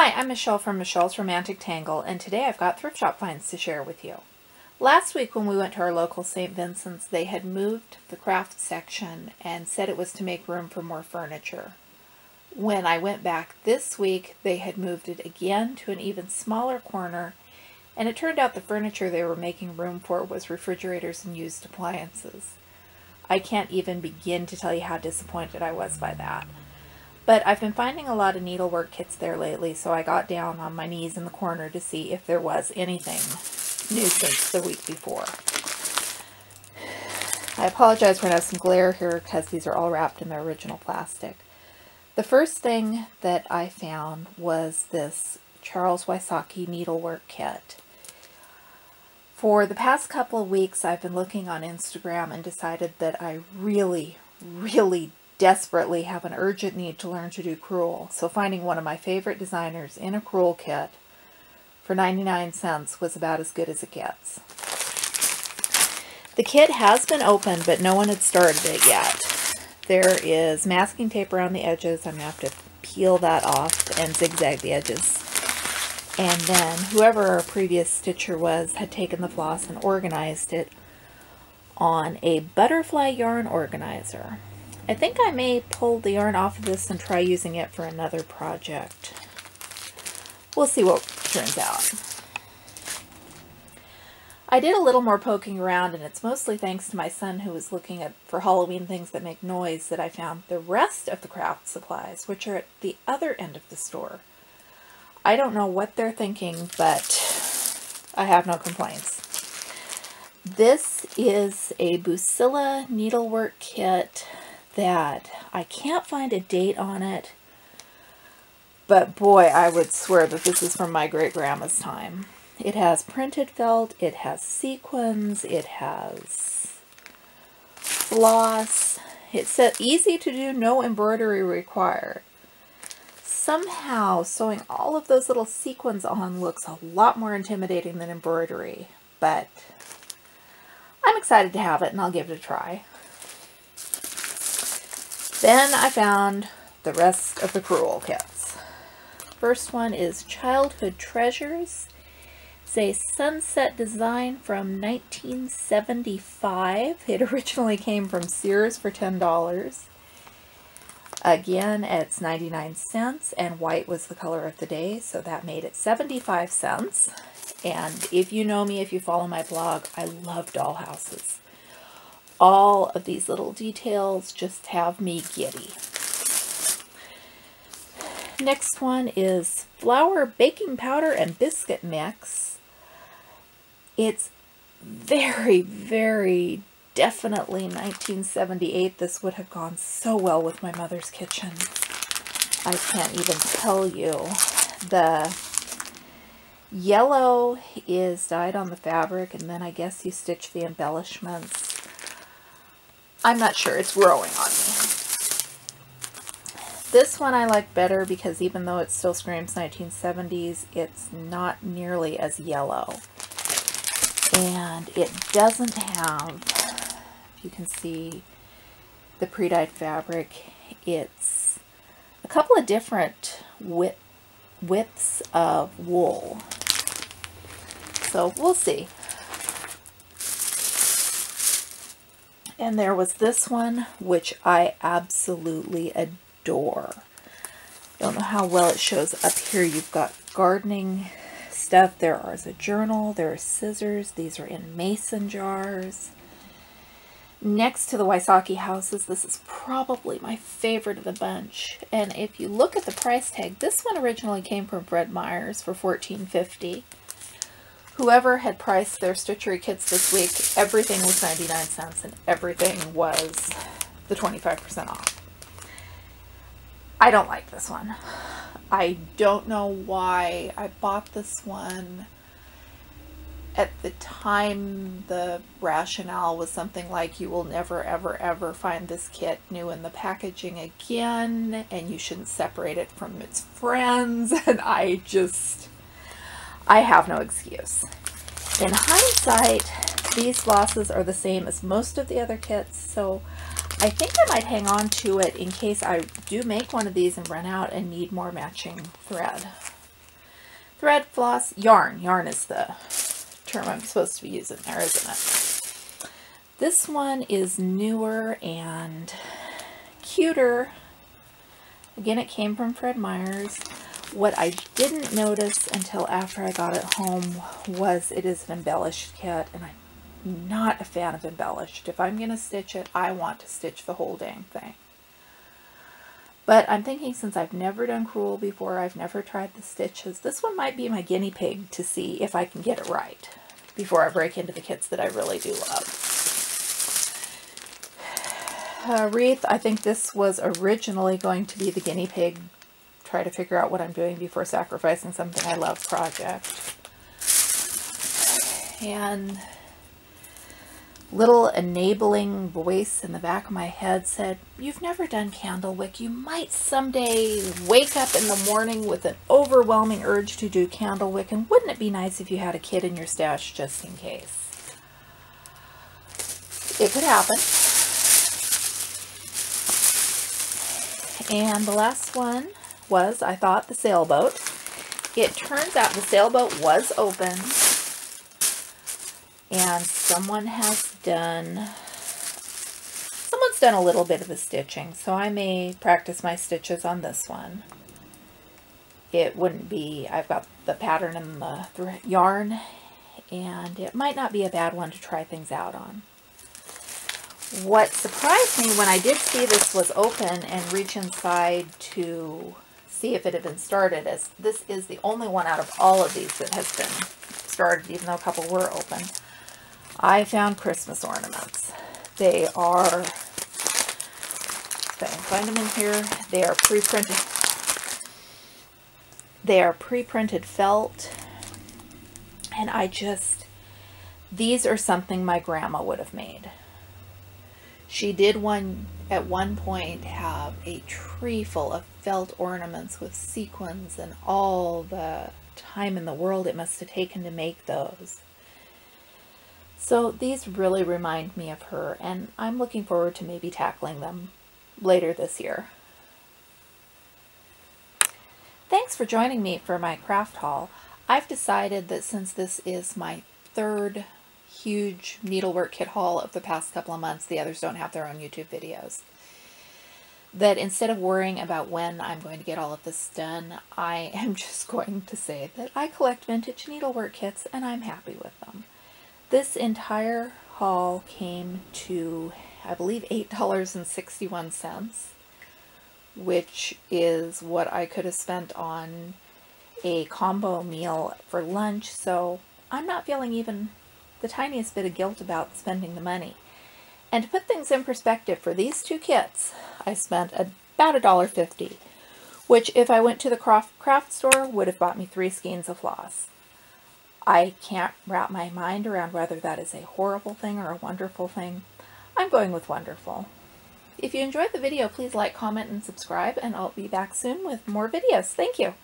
Hi, I'm Michelle from Michelle's Romantic Tangle, and today I've got thrift shop finds to share with you. Last week when we went to our local St. Vincent's, they had moved the craft section and said it was to make room for more furniture. When I went back this week, they had moved it again to an even smaller corner, and it turned out the furniture they were making room for was refrigerators and used appliances. I can't even begin to tell you how disappointed I was by that. But I've been finding a lot of needlework kits there lately, so I got down on my knees in the corner to see if there was anything new since the week before. I apologize for having some glare here because these are all wrapped in their original plastic. The first thing that I found was this Charles Wysocki needlework kit. For the past couple of weeks, I've been looking on Instagram and decided that I really, really desperately have an urgent need to learn to do crewel, so finding one of my favorite designers in a crewel kit for 99 cents was about as good as it gets. The kit has been opened, but no one had started it yet. There is masking tape around the edges. I'm going to have to peel that off and zigzag the edges. And then whoever our previous stitcher was had taken the floss and organized it on a butterfly yarn organizer. I think I may pull the yarn off of this and try using it for another project. We'll see what turns out. I did a little more poking around, and it's mostly thanks to my son who was looking at for Halloween things that make noise that I found the rest of the craft supplies, which are at the other end of the store. I don't know what they're thinking, but I have no complaints. This is a Bucilla needlework kit that I can't find a date on it, but boy, I would swear that this is from my great-grandma's time. It has printed felt, it has sequins, it has floss. It's easy to do, no embroidery required. Somehow, sewing all of those little sequins on looks a lot more intimidating than embroidery, but I'm excited to have it and I'll give it a try. Then I found the rest of the crewel kits. First one is Childhood Treasures. It's a sunset design from 1975. It originally came from Sears for $10. Again, it's 99 cents, and white was the color of the day, so that made it 75 cents. And if you know me, if you follow my blog, I love dollhouses all of these little details just have me giddy. Next one is flour, baking powder, and biscuit mix. It's very, very definitely 1978. This would have gone so well with my mother's kitchen. I can't even tell you. The yellow is dyed on the fabric, and then I guess you stitch the embellishments I'm not sure. It's growing on me. This one I like better because even though it still screams 1970s, it's not nearly as yellow. And it doesn't have, if you can see the pre-dyed fabric, it's a couple of different width, widths of wool. So we'll see. And there was this one, which I absolutely adore. Don't know how well it shows up here. You've got gardening stuff. There is a journal. There are scissors. These are in mason jars. Next to the Wysocki houses, this is probably my favorite of the bunch. And if you look at the price tag, this one originally came from Fred Meyers for $14.50. Whoever had priced their stitchery kits this week, everything was 99 cents and everything was the 25% off. I don't like this one. I don't know why I bought this one. At the time, the rationale was something like you will never, ever, ever find this kit new in the packaging again, and you shouldn't separate it from its friends, and I just I have no excuse. In hindsight, these flosses are the same as most of the other kits, so I think I might hang on to it in case I do make one of these and run out and need more matching thread. thread floss, yarn. Yarn is the term I'm supposed to be using there, isn't it? This one is newer and cuter. Again, it came from Fred Meyers. What I didn't notice until after I got it home was it is an embellished kit, and I'm not a fan of embellished. If I'm going to stitch it, I want to stitch the whole dang thing. But I'm thinking since I've never done crewel before, I've never tried the stitches, this one might be my guinea pig to see if I can get it right before I break into the kits that I really do love. Uh, wreath, I think this was originally going to be the guinea pig, try to figure out what I'm doing before sacrificing something I love project. And little enabling voice in the back of my head said, You've never done candlewick. You might someday wake up in the morning with an overwhelming urge to do candlewick, and wouldn't it be nice if you had a kit in your stash just in case? It could happen. And the last one was, I thought, the sailboat. It turns out the sailboat was open. And someone has done someone's done a little bit of the stitching. So I may practice my stitches on this one. It wouldn't be I've got the pattern and the yarn and it might not be a bad one to try things out on. What surprised me when I did see this was open and reach inside to see if it had been started as this is the only one out of all of these that has been started even though a couple were open I found Christmas ornaments. They are, if I can find them in here, they are pre-printed. They are pre-printed felt. And I just, these are something my grandma would have made. She did one, at one point, have a tree full of felt ornaments with sequins and all the time in the world it must have taken to make those. So these really remind me of her, and I'm looking forward to maybe tackling them later this year. Thanks for joining me for my craft haul. I've decided that since this is my third huge needlework kit haul of the past couple of months, the others don't have their own YouTube videos, that instead of worrying about when I'm going to get all of this done, I am just going to say that I collect vintage needlework kits and I'm happy with them. This entire haul came to, I believe, $8.61, which is what I could have spent on a combo meal for lunch, so I'm not feeling even the tiniest bit of guilt about spending the money. And to put things in perspective, for these two kits, I spent about $1.50, which if I went to the craft, craft store would have bought me three skeins of floss. I can't wrap my mind around whether that is a horrible thing or a wonderful thing. I'm going with wonderful. If you enjoyed the video, please like, comment, and subscribe, and I'll be back soon with more videos. Thank you.